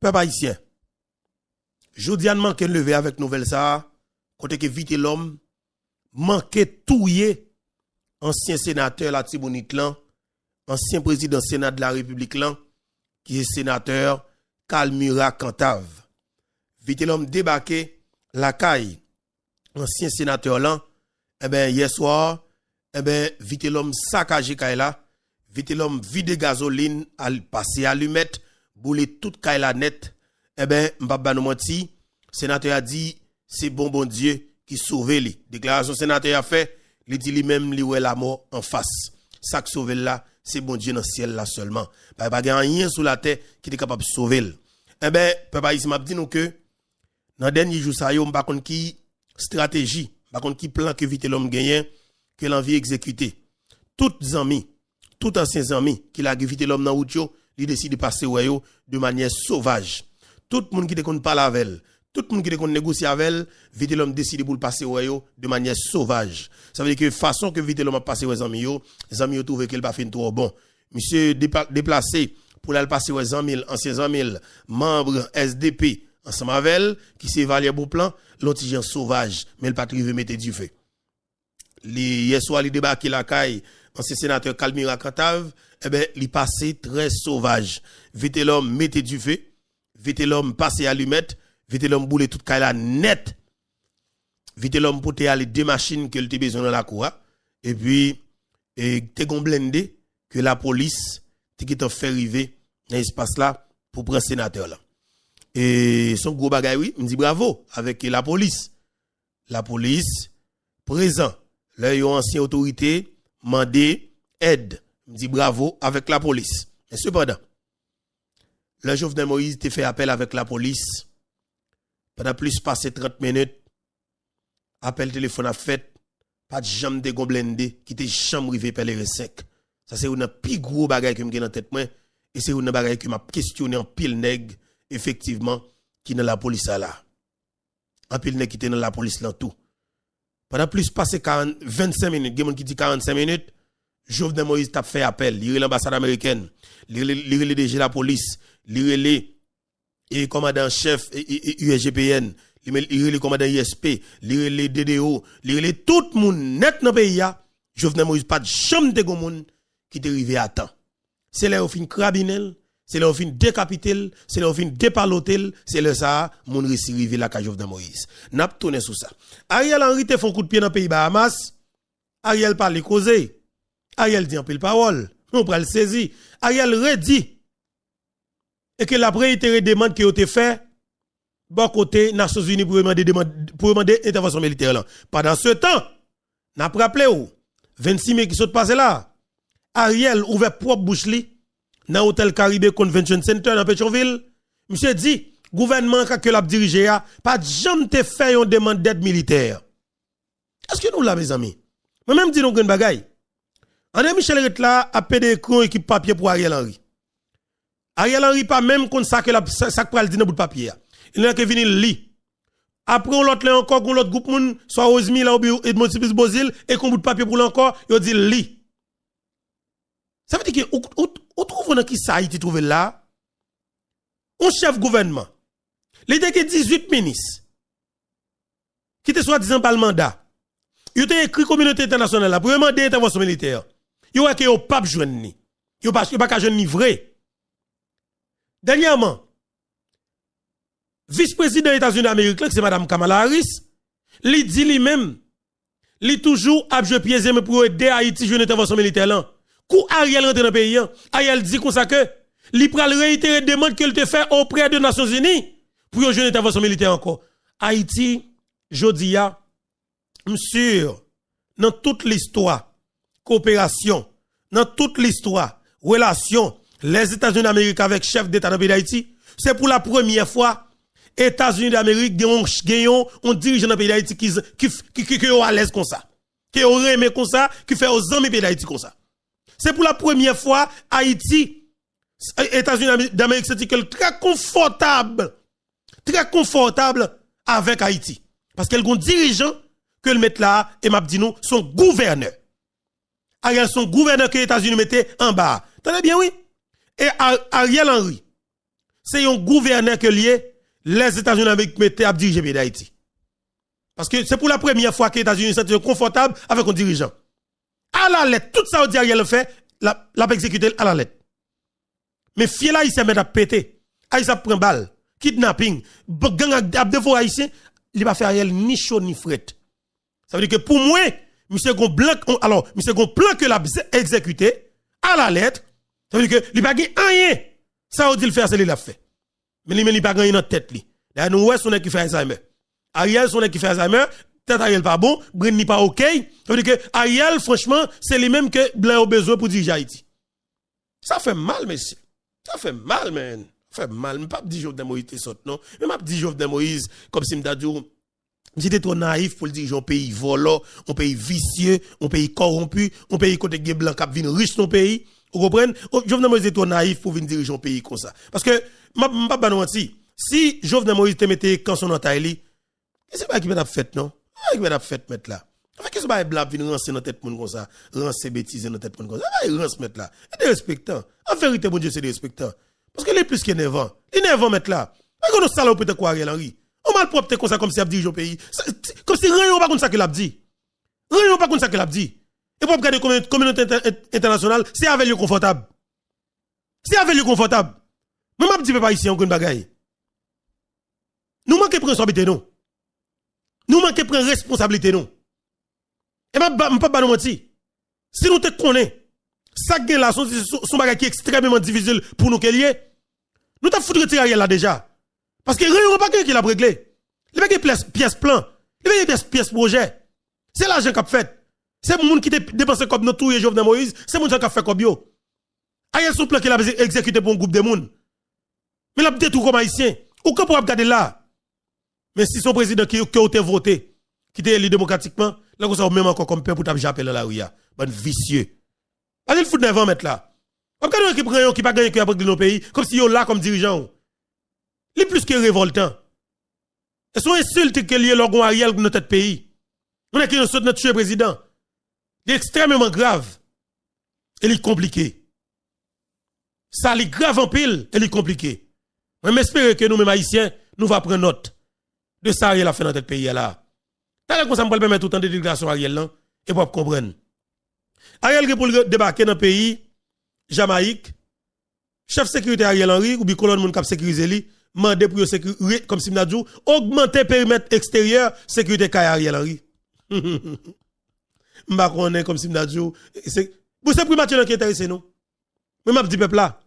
Peuple haïtien, Jodian manque lever avec nouvelle ça, côté que vite l'homme, manque touiller ancien sénateur la Tibonite là, ancien président Sénat de la République là, qui est sénateur Calmura Cantave. Vite l'homme débarqué la caille, ancien sénateur là, eh ben, hier soir, eh ben, vite l'homme saccagé caille là, vite l'homme vide gasoline, al passé à lui boule toute caille net, eh ben, m'papa nous menti, sénateur a dit, c'est bon bon Dieu qui sauve lui. Déclaration sénateur a fait, il dit lui-même, lui la mort en face. Ça qui sauve là, c'est bon Dieu dans le ciel là seulement. Pas pas rien sous la terre qui est capable de sauver. Eh ben, papa ici m'a dit nous que, dans dernier jour ça yo, pas qui stratégie, pas qui plan que vite l'homme gagne, que l'envie exécuter. Toutes amis, tout anciens amis qui l'a vite l'homme dans route il décide de passer de manière sauvage. Tout le monde qui ne pas avec elle, tout le monde qui ne négocier avec elle, vite l'homme décide pour le passer de manière sauvage. Ça veut dire que façon que vite l'homme a passé aux amis les amis ont trouvé qu'il pas fait trop bon. Monsieur déplacé pour aller passer aux amis, anciens amis, membres SDP ensemble avec elle, qui s'évalue bon plan, l'autre sauvage, mais le patrie mettre du feu. Hier soir, il débarqué la caille, ancien sénateur Calmira Cantave, eh ben, il passé très sauvage. Vite l'homme mettez du feu, vite l'homme passé allumette, vite l'homme boule toute caille net. Vite l'homme pour aller deux machines que a besoin dans la cour. Hein. Et puis, et t'es blindé que la police, t'es fait arriver dans l'espace là pour prendre sénateur là. Et son gros bagay, oui, me dit bravo avec la police. La police, présent, là, yon ancien autorité, mandé aide. Me dit bravo avec la police. Mais cependant, le Jovenel Moïse te fait appel avec la police. Pendant plus passé 30 minutes, appel téléphone a fait, pas de jambe de blindé qui te jambe rivé par les sec. Ça c'est une plus gros bagay que me dans tête moi et c'est une bagay qui m'a questionné en pile nègre effectivement, qui dans la police là. En pile qui était dans la police là tout. Pendant plus passé 25 minutes, il y a qui dit 45 minutes, Jovenel Moïse t'a fait appel, il l'ambassade américaine, il le DG la police, il le commandant chef USGPN, il le commandant ISP, il le DDO, il le tout le monde net dans le pays Jovenel Moïse pas de chambre de monde qui est arrivé à temps. C'est là où fin crabinel, c'est où fin décapité, c'est où fin dépaloté, c'est là ça, mon récit la cajove de Moïse. N'a tourné sur ça. Ariel Henry te font coup de pied dans le pays Bahamas. Ariel parle causé. Ariel dit en pile parole. On prend le saisi. Ariel redit. Et que la réitéré demande qui a été fait, bon côté Nations Unies pour demander, pour intervention militaire. Pendant ce temps, n'a rappelé où, 26 mai qui sont passés là, Ariel ouvert propre bouche dans l'hôtel Caribé Convention Center dans Pétionville, monsieur dit, gouvernement que l'a dirigé a, pas jamais te fait une demande d'aide militaire. Est-ce que nous là, mes amis? Moi même dis nous une bagaille. André Michel Retla a pédé écran équipe papier pour Ariel Henry. Ariel Henry pas même ça que la ça pral dit dans bout de papier. Il n'a que venir li. Après on l'autre encore on l'autre groupe moun soit Osmi là ou Edmond Sibis Bozil et qu'on bout de papier pour l'encore, il dit li. Ça veut dire que on trouve dans qui ça Haïti trouve là un chef gouvernement. L'idée que 18 ministres qui te soi-disant par le mandat. Il a écrit communauté internationale pour demander intervention militaire. Il a que au pape joindre ni. Il pas pas joindre vrai. Dernièrement, vice-président des États-Unis d'Amérique, c'est madame Kamala Harris, lui dit lui-même, lui toujours a pieds pour aider Haïti jouer une intervention militaire là. Kou Ariel rentre dans le pays, hein. Ariel dit comme ça que, li pral réitérer demande qu'il te fait auprès des Nations Unies pour une intervention militaire encore. Haïti, jodia, sûr, dans toute l'histoire, coopération, dans toute l'histoire, relation, les États-Unis d'Amérique avec chef d'État dans le pays d'Haïti, c'est pour la première fois, États-Unis d'Amérique gagnent un dirigeant dans le pays d'Haïti qui, qui, qui, est à l'aise comme ça, qui est aimé comme ça, qui fait aux amis pays d'Haïti comme ça. C'est pour la première fois, Haïti, États-Unis d'Amérique, c'est très confortable, très confortable avec Haïti. Parce qu'elle un dirigeant que le met là, et m'a dit nous, son gouverneur. Ariel, son gouverneur que les États-Unis mettaient en bas. Tenez bien, oui? Et Ariel Henry, c'est un gouverneur que les États-Unis mettent à diriger pays d'Haïti. Parce que c'est pour la première fois que les États-Unis sont confortables avec un dirigeant. À la lettre, tout ça, on dit le fait, l'a, l'a exécuté à la lettre. Mais il s'est mis à péter. S'est pris balle, kidnapping, gang à défaut haïtien, il va faire ni chaud ni fret. Ça veut dire que pour moi, monsieur gon blanc, alors, monsieur gon plan que l'a exécuté, à la lettre, ça veut dire que il pas rien. Ça veut dire le faire, c'est lui l'a fait. Mais il n'a pas gagné dans la tête. D'ailleurs, nous, ouais, est qui fait Alzheimer? Ariel, son qui fait Alzheimer, peut-être Ariel pas bon, Brin n'est pas OK. Ça veut dire que Ariel, franchement, c'est les mêmes que Blanc a besoin pour diriger Haïti. Ça fait mal, monsieur. Ça fait mal, man. Ça fait mal. Je ne pas dire Jovenel Moïse saute, non? Je dire Jovenel Moïse, comme si je dit, J'étais trop naïf pour le dire, un pays volant, un pays vicieux, un pays corrompu, un pays côté blanc qui vient riche dans pays. Vous comprenez? Jovenel Moïse est trop naïf pour venir diriger un pays comme ça. Parce que, je ne pas. Si Jovenel Moïse te mettait quand son entaille, c'est pas qui m'a fait, non? Qui m'a fait, mettre là? Qu'est-ce que blab vient rancer dans tête moun comme ça, rancer bêtises dans tête moun comme ça. Il rance mettre là. Et des respectants. En vérité, mon Dieu, c'est des respectants. Parce que les plus qu'énervant. Énervant mettre là. Pas qu'on salope peut-être quoi Ariel Henry. On mal propre comme ça comme si a dit au pays. Comme si rien pas comme ça qu'il a dit. Rien pas comme ça qu'il a dit. Et pour regarder la communauté internationale, c'est avec lui confortable. C'est avec lui confortable. Même pas dit pas ici encore une bagaille. Nous manquons de responsabilité non. Nous manquons de responsabilité non. Et je ne pas pas mentir. Si nous te connaissons, ça gagne là, son, son bagage qui est extrêmement difficile pour nous qu'elle nous t'avons foutu retirer là déjà. Parce que rien pas qui l'a réglé. Il y a pièces, pièces plan. Il y a pièces, pièces projet. C'est l'argent qu'a fait. C'est le monde qui dépensé comme notre tout et Jovenel Moïse. C'est le monde qui a fait comme yo. Aïe, son plan qu'il a exécuté pour un groupe de monde. Mais il a détruit comme haïtien. Ou qu'on pour regarder là. Mais si son président qui, a été voté, qui était élu démocratiquement, là, vous savez même encore comme peuple pour taper j'appelle la rue. Bon vicieux. Allez le foutre 9 ans mettre là. Regardez qui prend qui pas gagné qui a pris nos pays, comme si yo là comme dirigeant. Il est plus que révoltant. Et son insulte que lié l'orgon Ariel dans notre pays. On est qui nous notre tuer président. Il est extrêmement grave. Et il est compliqué. Ça, il est grave en pile, et il est compliqué. Mais j'espère que nous, mêmes haïtiens, nous va prendre note de ça Ariel a fait dans notre pays là. T'as comme ça me permettre autant de déclaration Ariel là, et pour comprendre. Ariel pour débarquer dans le pays, Jamaïque, chef sécurité Ariel Henry, ou bien colonne moun kap sécuriser li, mandé pour sécuriser, comme si dit, augmenter périmètre extérieur, sécurité kay Ariel Henry. M'a connaît comme si dit, c'est, vous savez primature qui intéressé nous? Mais m'a dit peuple là,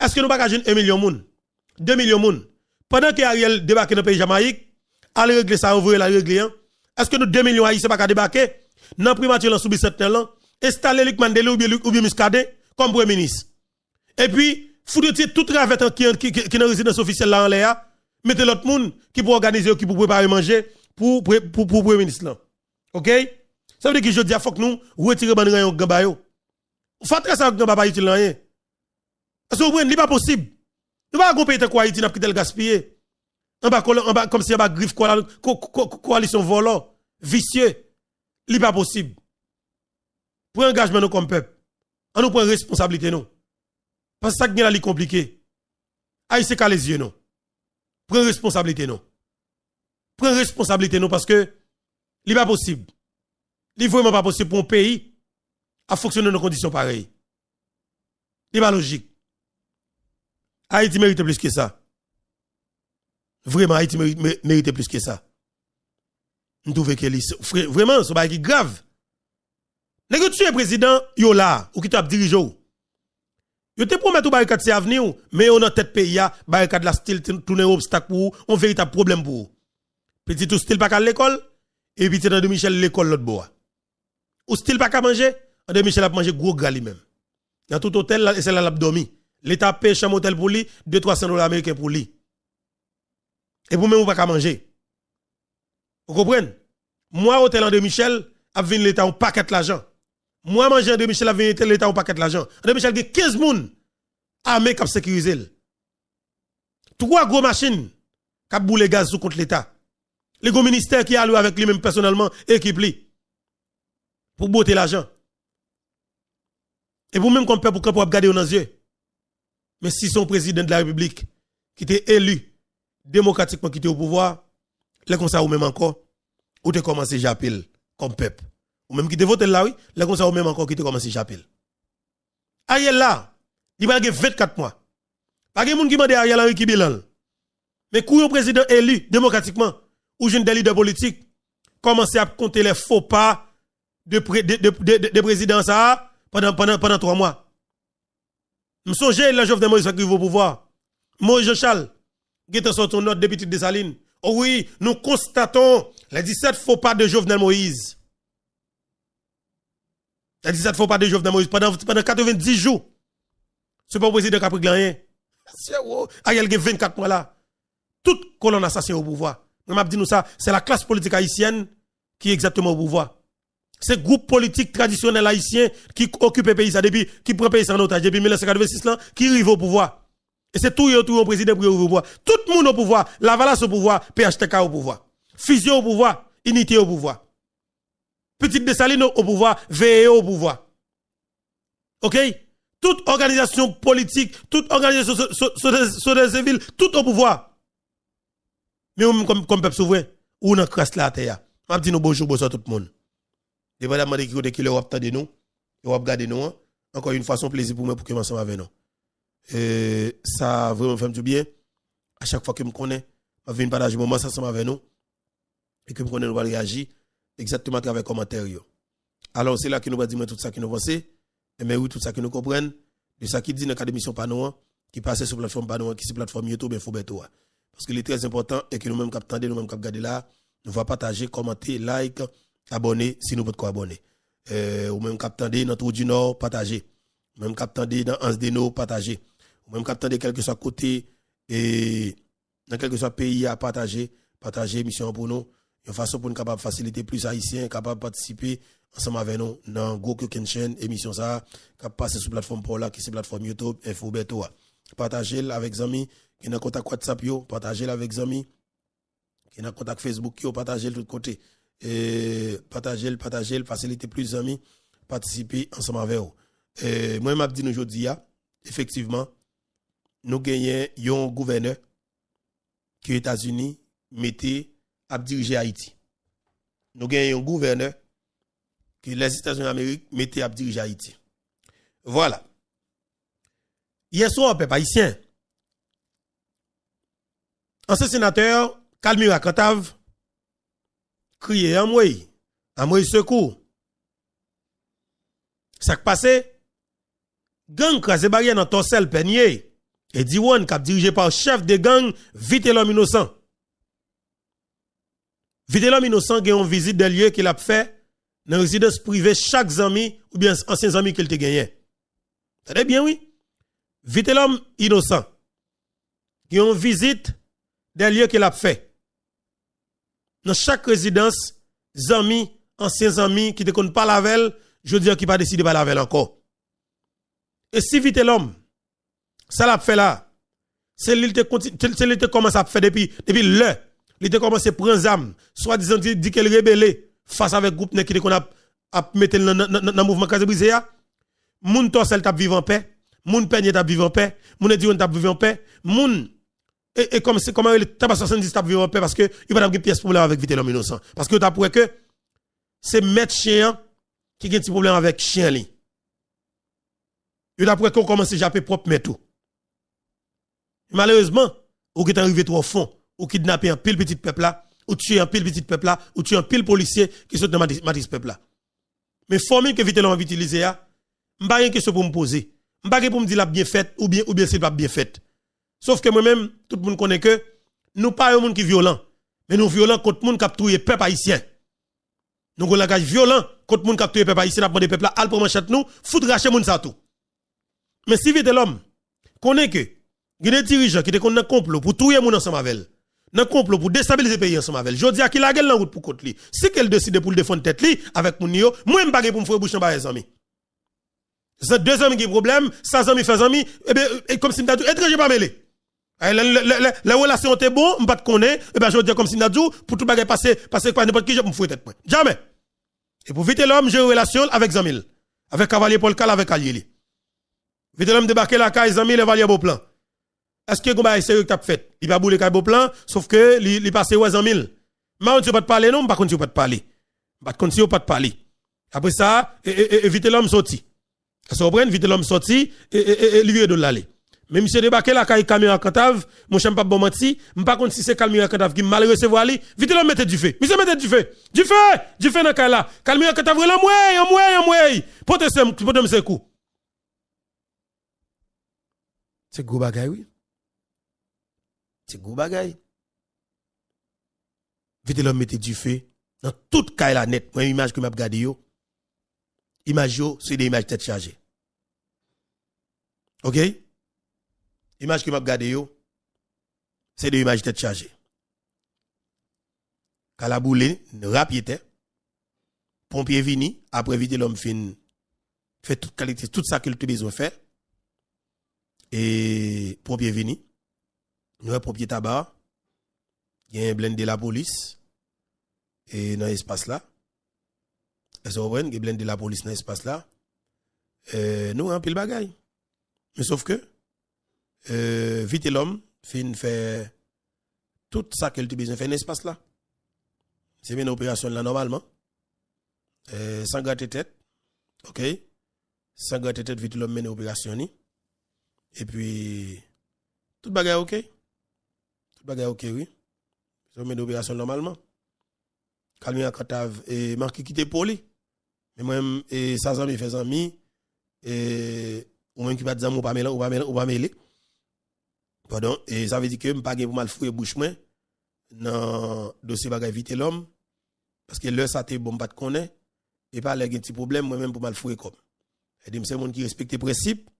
est-ce que nous pas 1 million moun, 2 millions moun, pendant que Ariel débarque dans le pays Jamaïque, allez régler ça, ouvrir la régler, hein? est-ce que nous 2 millions haïtiens pas débarquer, dans primature là, sous 7 ans, installer Luc Mandela ou bien, ou bien Muscadet comme premier ministre. Et puis, foutre tout ravette qui, qui, qui, dans résidence officielle là en l'air, mettez l'autre monde qui pour organiser, qui pour préparer manger pour, pour, pour, premier ministre là. OK? Ça veut dire que je dis, faut que nous retirer ban rayon gamba yo. Faites ça gamba pas utile rien. Parce que ce n'est pas possible. Nous pas pays quoi Haïti n'a pris le gaspiller. En bas, en bas, comme si en bas griffe coalition volant, vicieux. n'est pas possible. Pour engagement nous comme peuple. On nous prend responsabilité nous. Parce que ça qui est compliqué. Aïe c'est qu'à les yeux non. Prends responsabilité non. Prends responsabilité non parce que n'est pas possible. n'est vraiment pas possible pour un pays à fonctionner dans des conditions pareilles. n'est pas logique. Haïti mérite plus que ça. Vraiment, Haïti mérite plus que ça. Nous trouvons que vraiment, c'est grave. Nèg tuer président yo là ou qui t'a dirigé. Yo te promet ou barricade c'est avenir mais on a tête pays barricade la style tourner obstacle pour un véritable problème pour. Petit tout style pas à l'école et puis dans de Michel l'école l'autre bois. Ou style pas à manger, de Michel a manger gros gras lui-même. Dans tout hôtel c'est là l'a dormi. L'état paye chambre hôtel pour lui, 2 300 dollars américains pour lui. Et pour même ou pas à manger. Vous comprenez? Moi hôtel de Michel a venu l'état un paquet l'argent. Moi, manger André Michel a venu l'État un paquet l'argent. André Michel a 15 personnes armés qui sécurisé. Trois gros machines qui boule gaz sous contre l'État. Les gros ministères qui allouent avec lui-même personnellement, équipe lui. Pour botter l'argent. Et pour même qu'on peut pour regarder dans les yeux. Mais si son président de la République, qui était élu démocratiquement qui était au pouvoir, les comme ça ou même encore, ou te commencé j'appelle comme peuple. Ou même qui te voté là, oui, les comme ça ou même encore qui te commencé j'appelle. Ariel là, il va 24 mois. Pas de monde qui m'a dit Ariel Henry qui bilan. Mais quand président élu démocratiquement, ou jeune des leaders politiques, commencer à compter les faux pas de, de, de, de, de présidence pendant, pendant, pendant trois mois. Je me songe la Jovenel Moïse qui au pouvoir. Moïse Jean-Charles, qui est sorti note député de Saline. Oh oui, nous constatons les 17 faux pas de Jovenel Moïse. Les 17 faux pas de Jovenel Moïse pendant, pendant 90 jours. Ce pas président qui a pris rien. Ariel a 24 mois là. Toute colonne assassin au pouvoir. M'a dit nous ça, c'est la classe politique haïtienne qui est exactement au pouvoir. C'est groupe politique traditionnel haïtien qui occupe le pays depuis, qui prend le pays en otage depuis 1986 là, qui arrive au pouvoir. Et c'est tout, tout, président pour au pouvoir. Tout le monde au pouvoir. La Valasse au pouvoir. PHTK au pouvoir. Fusion au pouvoir. Unité au pouvoir. Petite Dessaline au pouvoir. VE au pouvoir. OK? Toute organisation politique, toute organisation sociale civile, tout au pouvoir. Mais comme, comme peuple souverain, ou dans crasse la terre. Je dis bonjour, bonsoir tout le monde. Dépendamment de qui est qui le wap de nous, wap gade nous, hein. encore une fois, c'est plaisir pour moi pour que ensemble avec nous. Et ça vraiment fait du bien. À chaque fois que je me connais, je viens partager moment ensemble avec nous. Et que je connais, nous va réagir exactement à travers les commentaires. Alors, c'est là que nous va dire tout ça qui nous pensons. Mais oui, tout ça qui nous comprennent. De ça qui dit dans l'émission Panoa, qui passe sur la plateforme Panoa, qui est sur la plateforme YouTube, Infobeto. Parce que est très important et que nous-mêmes, qui nous mêmes qui regarder là, nous va partager, commenter, like, abonner si nous pouvons quoi abonner. Euh, ou même qui dans tout du Nord, partager. Même qui dans Ansdeno, partager ou même quand de quel que soit côté et dans quel que soit pays à partager, partager mission pour nous, une façon pour nous capable faciliter plus haïtiens capable participer ensemble avec nous dans Goku chaîne émission ça qui passe sur plateforme pour là qui c'est plateforme YouTube Info Beto. Partagez avec amis qui dans contact WhatsApp yo, partagez avec amis qui dans contact Facebook yo, partagez de l'autre côté. Et partagez, partagez, faciliter plus amis participer ensemble avec vous. Moi m'a dit aujourd'hui effectivement nous gagnons un gouverneur qui les États-Unis mettait à diriger Haïti. Nous gagnons un gouverneur que les États-Unis d'Amérique mettaient à diriger Haïti. Voilà. Hier soir, peuple haïtien, ancien sénateur, Calmira Cantave, crié en moi, en moi secours. Ça qui passe, gang crasé barrière dans Torsel Peigné, et Diwan cap dirigé par chef de gang Vite l'homme innocent. Vite l'homme innocent a une visite des lieux qu'il a fait dans résidence privée chaque ami ou bien ancien ami qu'il te gagné. Très bien oui. Vite l'homme innocent qui une visite des lieux qu'il a fait. Dans chaque résidence, amis, anciens amis qui ne connaissent pas la je dis qui pas décidé pas la encore. Et si vite l'homme ça l'a fait là. C'est lui qui commence à faire depuis, depuis le. Il a commencé à prendre des Soit disant dit qu'elle rébellé face avec groupe qui qu'on a, mettre dans le mouvement Kazé Brisé. Moun torsel t'a vivre en paix. Moun peigné t'a vivre en paix. Moun Edion t'a vivre en paix. Moun et, comme c'est comment le tabac 70 t'a vivre en paix parce que il va avoir pièce problème avec vite l'homme innocent. Parce que t'as pour que c'est maître chien qui a un petit problème avec chien li. Il a pour qu'on commence à japper propre mais tout. Malheureusement, ou est arrivé trop au fond, ou kidnapper un pile petit peuple là, ou tuer un pile petit peuple là, ou tuer un pile policier qui sont dans ce peuple là. Mais formule que vite l'on va utiliser là, m'pa rien question pour me poser. M'pa pour me dire la bien faite ou bien ou bien c'est pas bien faite. Sauf que moi-même tout le monde connaît que nous pas un monde qui violent, mais nous violents contre monde qui a tué peuple haïtien. Nous avons langage violent contre monde qui a tué peuple haïtien, n'a pas de peuple là, pour manchette nous, foutre racher monde ça tout. Mais si vite l'homme connaît que il y a des dirigeants qui ont un complot pour tuer moun ensemble avec un complot pour déstabiliser le pays ensemble avec Je dis à qui la gueule dans route pour côté li. Si qu'elle décide pour le défendre tête li avec moun yo, moi m'pa pour me faire bouche en bas les amis. C'est deux amis qui problème, ça amis fait amis, et bien comme si m'ta dit étranger pas mêlé. La relation était bon, m'pas connaît, et bien je dis comme si pour tout bagay passer passer par n'importe qui je me fouille tête Jamais. Et pour vite l'homme, j'ai une relation avec Zamil, avec Cavalier Paul Cal avec Alieli. Vite l'homme débarquer la caille Zamil et Valier Beauplan. Est-ce que combat sérieux que t'as fait? Il va bouler beau plan sauf que il passe ouais 100 000. Mais on ne pas te parler non, par contre tu pas te parler. Par contre tu pas te parler. Après ça, éviter l'homme sorti. Ça comprend, vite l'homme sorti et et de l'aller. Mais monsieur débarqué la caille caméra cantave, mon chien pas bon menti, pas contre si c'est caméra cantave qui mal recevoir lui, vite l'homme mettez du feu. Monsieur mettez du feu. Du feu, du feu dans caille là. Caméra cantave en en moué. Pote ce pote ce coup. C'est gros bagay oui. C'est gros bagay. Vite l'homme mettez du feu dans toute caille là net. Moi image que m'a regardé yo. Image yo, c'est des images tête chargée. OK? Image que m'a regardé yo, c'est des images tête chargée. Kalaboulé, rapide, pompier vini, après vite l'homme fin, fait toute qualité, tout ça qu'il a besoin faire. Et pompier vini, nous pompier tabac, il y a un blindé de la police, et dans l'espace là. Est-ce que vous un de la police dans l'espace là? Euh, nous, un pile bagaille. Mais sauf que, euh, vite l'homme, fin fait tout ça qu'elle a besoin faire l'espace là. C'est une opération là normalement. Euh, sans gratter tête. OK? Sans gratter tête, vite l'homme mène opération Et puis, tout bagage OK? Tout bagage OK, oui. Ça mène opération normalement. Calme un cantave et marqué quitter pour lui. Mais moi, et ça, ça me fait amis. Et, ou même qui va dire, ou pas mêler, ou pas mêler. Pardon, et ça veut dire que je pas pour mal fouiller bouche moi dans dossier bagay vite l'homme parce que là ça t'est bon pas de connaître et pas les petit problème moi même pour mal fouiller comme. Et c'est monde qui respecte les principes.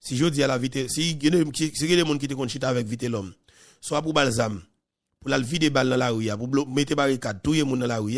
Si je dis à la vite si il y a des gens qui te chita avec vite l'homme soit pour balsam pour la vider balle dans la rue pour mettre barricade tout le monde dans la rue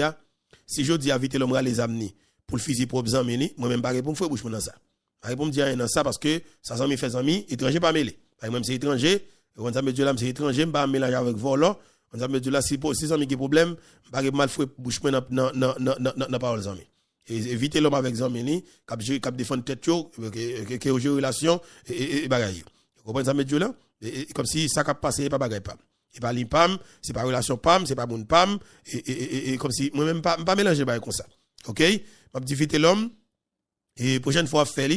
si je dis à vite l'homme les amener pour le fusil propre zami moi même pas répondre fouiller bouche dans ça. Pas répondre dire rien dans ça parce que ça zami fait zami étranger pas mêlé. Par exemple, c'est étranger, on ça me dit là, c'est étranger, pas mélanger avec volant. On ça me dit là, si ça qui problème, pas mal fouet bouche dans dans parole amis. Et éviter l'homme avec zami cap défendre tête yo, que relation et bagaille. Vous comprenez ça me là comme si ça cap passé pas bagaille pas. Et pas pam, c'est pas relation pam, c'est pas bon pam et et comme si moi même pas pas mélanger comme ça. OK? M'a dit éviter l'homme et prochaine fois faire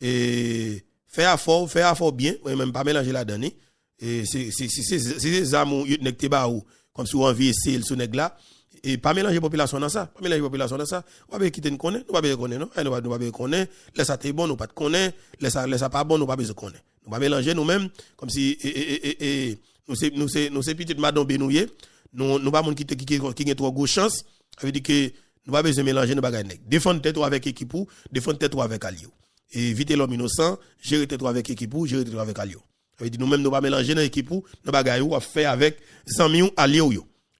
et Fais effort, fais effort bien, même pas mélanger la donne. Et c'est c'est amours ba ou comme si on envie essayer ce nèg là et pas mélanger population dans ça, pas mélanger population dans ça. On va quitter nous connaître, nous pas bien connaître non, nous pas nous pas bien connaître, laisse ça t'es bon, nous pas te connaître, laisse ça laisse ça pas bon, nous pas besoin connaître. Nous pas mélanger nous-mêmes comme si et et et nous c'est nous c'est nous c'est petite madame benouillé, nous nous pas qui qui qui trop grosse chance, ça veut dire que nous pas besoin mélanger pas nèg. Défendre tête avec équipe ou défendre tête avec allié éviter l'homme innocent, gérer tes avec équipe ou gérer tes avec allié. Ça veut dire nous-mêmes nous pas mélanger dans équipe ou nous bagaille ou faire avec amis ou allié ou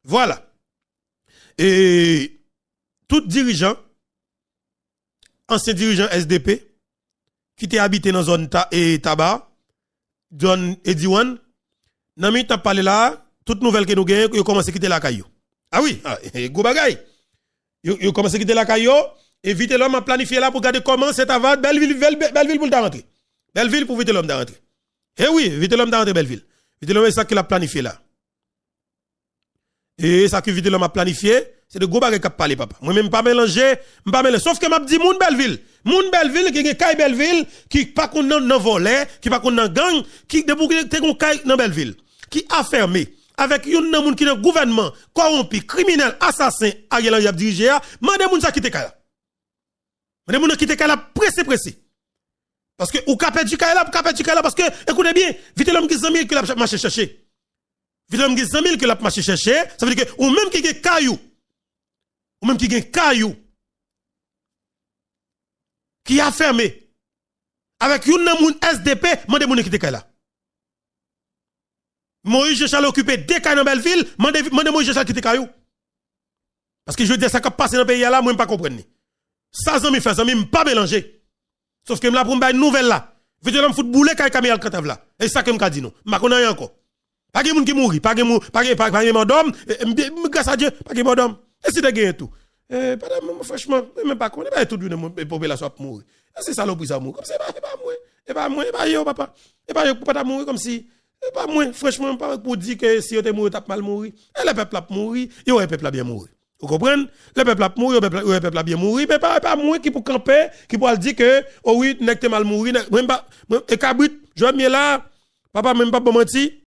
Voilà. Et tout dirigeant ancien dirigeant SDP qui était habité dans zone ta et tabac John Ediwan nan mi t'a parlé là toute nouvelle que nous gagnons yo commencé quitter la caillou. Ah oui, ah, go bagay. Yo, yo commencé quitter la caillou et vite l'homme a planifié là pour regarder comment c'est avant Belleville, Belleville pour rentrer. Belleville pour vite l'homme d'entrer. Eh oui, vite l'homme d'entrer Belleville. Vite l'homme, c'est ça qu'il a planifié là. Et ça que vite l'homme a planifié, c'est de gros bagages qui parlé, papa. Moi même pas mélanger, pas mélanger. Sauf que m'a dit moun Belleville. Moun Belleville, qui est Kay Belleville, qui pas qu'on nan volet, qui pas qu'on nan gang, qui boucle te kon Kay dans Belleville. Qui a fermé avec yon nan moun qui dans gouvernement, corrompu, criminel, assassin, Ariel Henry a dirigé, mande moun ça quitte Kay mais les gens qui étaient là pressé pressé. Parce que ou capé du là, ou capé du parce que écoutez bien, vite l'homme qui 100 000 qui l'a marché chercher. Vite l'homme qui 100 000 qui l'a marché chercher, ça veut dire que ou même qui gagne caillou. Ou même qui gagne caillou. Qui a fermé avec une moun SDP, mandez moun qui était là. Moïse Jechal occupé deux cas dans Belleville, mandez Moïse Jechal qui était caillou. Parce que je dis ça qui passe dans le pays là, moi pas comprendre. Ça, me fait ça, me pas mélanger. Sauf que me la pour une nouvelle là. Vite l'homme foot bouler kay Camille Alcantave là. Et ça que me dit non. Ma connais encore. Pas de monde qui mourit, pas de pas de pas de madame, grâce à Dieu, pas de madame. Et si de gagner tout? Eh franchement, même pas connais tout la population pour mourir. C'est ça l'opposition ça mourir? Comme c'est pas moi. Et pas moi, et pas yo papa. Et pas yo pour pas mourir comme si Et pas moi, franchement, pas pour dire que si vous êtes mort, vous mal mourir. Et le peuple a mouru, et le peuple a bien mouru. Vous comprenez? Le peuple a mouru, le peuple a bien mouru, mais pas, pas moi qui pour camper, qui pour dire que, oh oui, n'est mal mouru, même pas, et cabrit, je vais là, papa même pas bon menti.